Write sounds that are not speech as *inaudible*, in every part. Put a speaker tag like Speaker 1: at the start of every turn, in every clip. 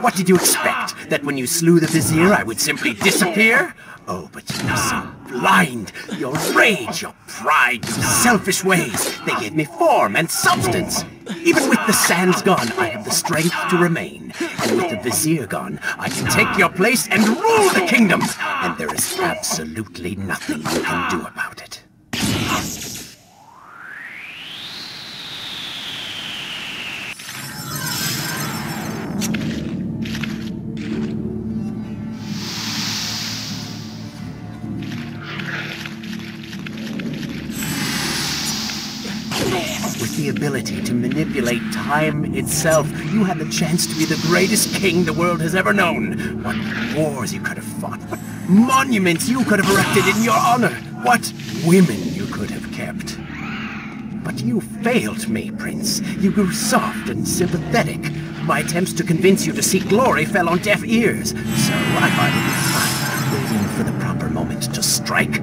Speaker 1: What did you expect? That when you slew the Vizier, I would simply disappear? Oh, but you are so blind. Your rage, your pride, your selfish ways, they gave me form and substance. Even with the sands gone, I have the strength to remain. And with the Vizier gone, I can take your place and rule the kingdom. And there is absolutely nothing you can do about it. The ability to manipulate time itself, you had the chance to be the greatest king the world has ever known. What wars you could have fought, what monuments you could have erected in your honor, what women you could have kept. But you failed me, Prince. You grew soft and sympathetic. My attempts to convince you to seek glory fell on deaf ears. So I bided my time, waiting for the proper moment to strike.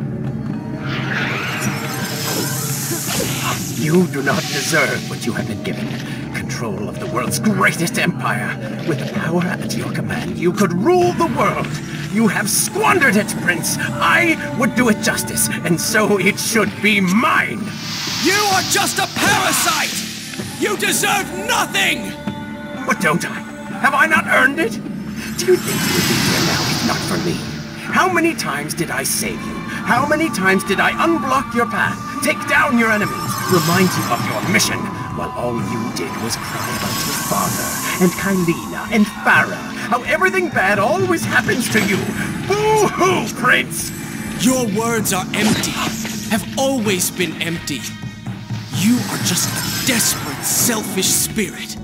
Speaker 1: You do not deserve what you have been given. Control of the world's greatest empire. With the power at your command, you could rule the world. You have squandered it, Prince. I would do it justice, and so it should be mine.
Speaker 2: You are just a parasite! You deserve nothing!
Speaker 1: But don't I? Have I not earned it? Do you think you would be here now if not for me? How many times did I save you? How many times did I unblock your path, take down your enemies, remind you of your mission, while all you did was cry about your father, and Kaileena, and Farah, how everything bad always happens to you? Boo-hoo, Prince!
Speaker 2: Your words are empty, have always been empty. You are just a desperate, selfish spirit.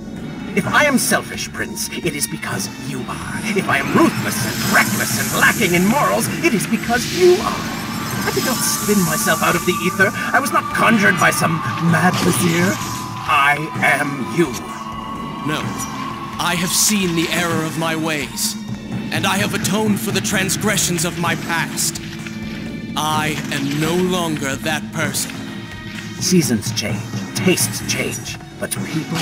Speaker 1: If I am selfish, Prince, it is because you are. If I am ruthless and reckless and lacking in morals, it is because you are. I did not spin myself out of the ether. I was not conjured by some mad vizier. I am you.
Speaker 2: No, I have seen the error of my ways, and I have atoned for the transgressions of my past. I am no longer that person.
Speaker 1: Seasons change, tastes change, but people,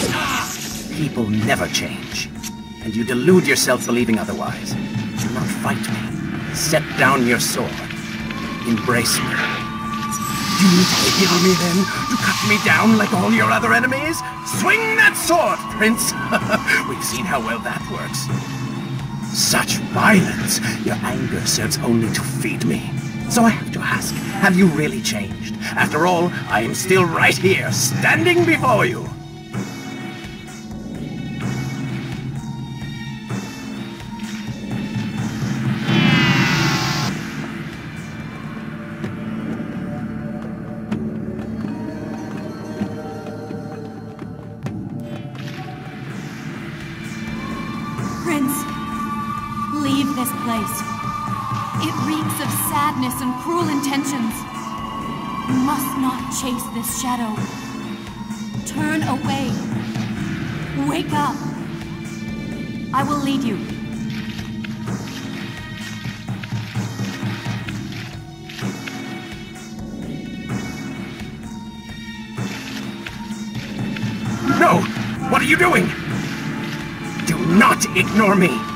Speaker 1: people never change. And you delude yourself believing otherwise. Do not fight me. Set down your sword. Embrace me. Do you kill me then? To cut me down like all your other enemies? Swing that sword, Prince! *laughs* We've seen how well that works. Such violence! Your anger serves only to feed me. So I have to ask, have you really changed? After all, I am still right here, standing before you.
Speaker 3: Place. It reeks of sadness and cruel intentions. You must not chase this shadow. Turn away. Wake up. I will lead you.
Speaker 1: No! What are you doing? Do not ignore me!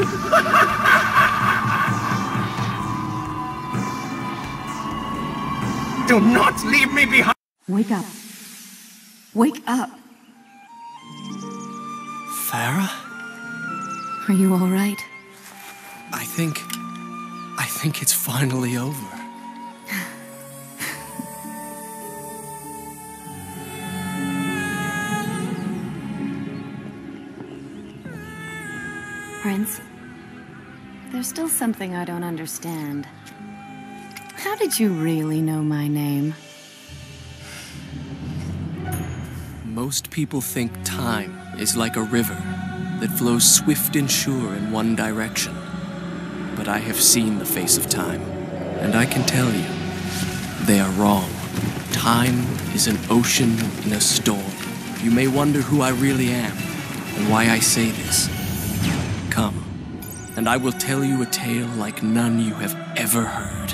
Speaker 1: *laughs* Do not leave me behind!
Speaker 3: Wake up. Wake up.
Speaker 2: Farah?
Speaker 3: Are you all right?
Speaker 2: I think. I think it's finally over.
Speaker 3: Prince, there's still something I don't understand. How did you really know my name?
Speaker 2: Most people think time is like a river that flows swift and sure in one direction. But I have seen the face of time, and I can tell you, they are wrong. Time is an ocean in a storm. You may wonder who I really am and why I say this. Come, and I will tell you a tale like none you have ever heard.